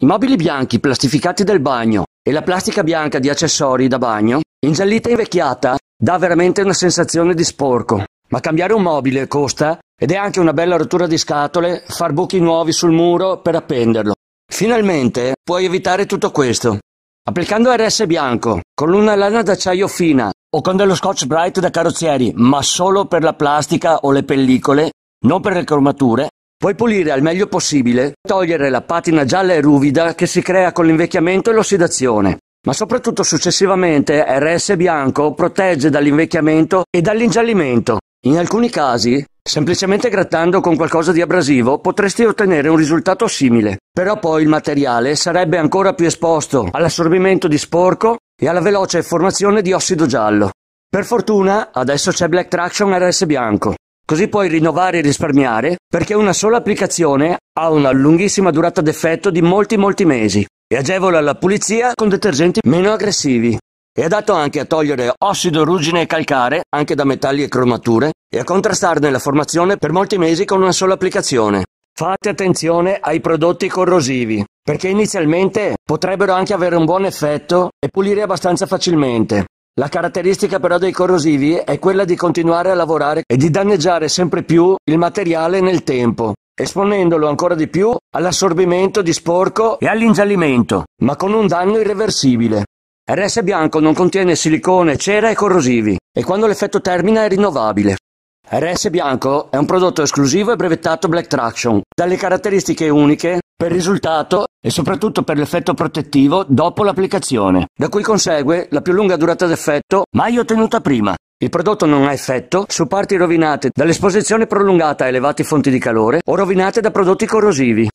I mobili bianchi plastificati del bagno e la plastica bianca di accessori da bagno, ingiallita e invecchiata, dà veramente una sensazione di sporco. Ma cambiare un mobile costa ed è anche una bella rottura di scatole far buchi nuovi sul muro per appenderlo. Finalmente puoi evitare tutto questo. Applicando RS bianco, con una lana d'acciaio fina o con dello scotch bright da carrozzieri, ma solo per la plastica o le pellicole, non per le cromature, puoi pulire al meglio possibile, togliere la patina gialla e ruvida che si crea con l'invecchiamento e l'ossidazione. Ma soprattutto successivamente RS bianco protegge dall'invecchiamento e dall'ingiallimento. In alcuni casi, semplicemente grattando con qualcosa di abrasivo potresti ottenere un risultato simile, però poi il materiale sarebbe ancora più esposto all'assorbimento di sporco e alla veloce formazione di ossido giallo. Per fortuna adesso c'è Black Traction RS bianco, così puoi rinnovare e risparmiare perché una sola applicazione ha una lunghissima durata d'effetto di molti molti mesi e agevola la pulizia con detergenti meno aggressivi. È adatto anche a togliere ossido, ruggine e calcare, anche da metalli e cromature, e a contrastarne la formazione per molti mesi con una sola applicazione. Fate attenzione ai prodotti corrosivi, perché inizialmente potrebbero anche avere un buon effetto e pulire abbastanza facilmente. La caratteristica però dei corrosivi è quella di continuare a lavorare e di danneggiare sempre più il materiale nel tempo, esponendolo ancora di più all'assorbimento di sporco e all'ingiallimento, ma con un danno irreversibile. RS bianco non contiene silicone, cera e corrosivi e quando l'effetto termina è rinnovabile. RS Bianco è un prodotto esclusivo e brevettato Black Traction, dalle caratteristiche uniche per risultato e soprattutto per l'effetto protettivo dopo l'applicazione, da cui consegue la più lunga durata d'effetto mai ottenuta prima. Il prodotto non ha effetto su parti rovinate dall'esposizione prolungata a elevati fonti di calore o rovinate da prodotti corrosivi.